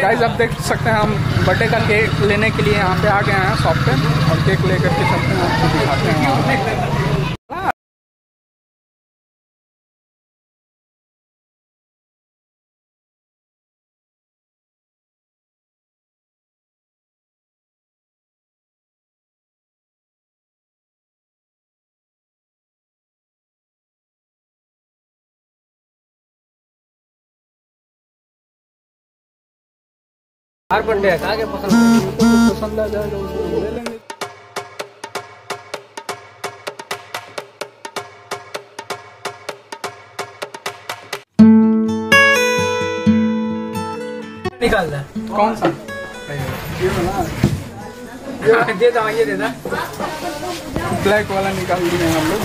Guys आप देख सकते हैं, हम बर्थडे का केक लेने के लिए यहाँ पे आ गए हैं शॉप पे और केक लेकर के चलते हैं आपको दिखाते हैं। हर बर्थडे है आगे पसंद पसंद आ जाएगा लेंगे। निकाल दे। कौन सा? दे दो ये दे दो। ब्लैक वाला निकाल दिए हम लोग।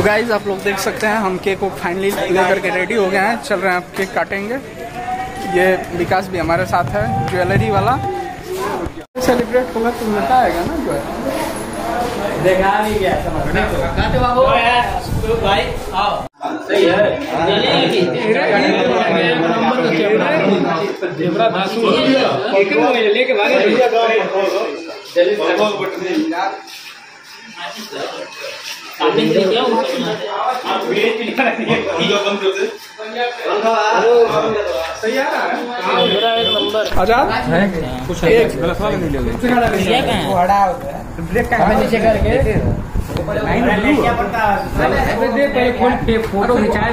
तो गाइज़ आप लोग देख सकते हैं हम केक को फाइनली लेकर के रेडी हो गए हैं। चल रहे हैं आप केक काटेंगे। ये विकास भी हमारे साथ है ज्वेलरी वाला। सेलिब्रेट होगा तो मज़ा आएगा ना जो देखा नहीं गया काटे बाबू भाई आओ सही है। लेके भागे आज़ाद? कुछ एक। गलत वाला नहीं ले नीचे करके? पहले खोल के फ़ोटो खिंचाए।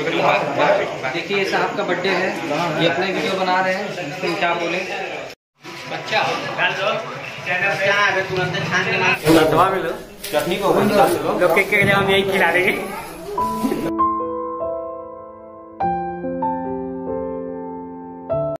देखिए ये साहब का बर्थडे है। ये अपने वीडियो बना रहे हैं तुम क्या बोले। बच्चा चटनी को लोग केक के हम यही खिला देंगे।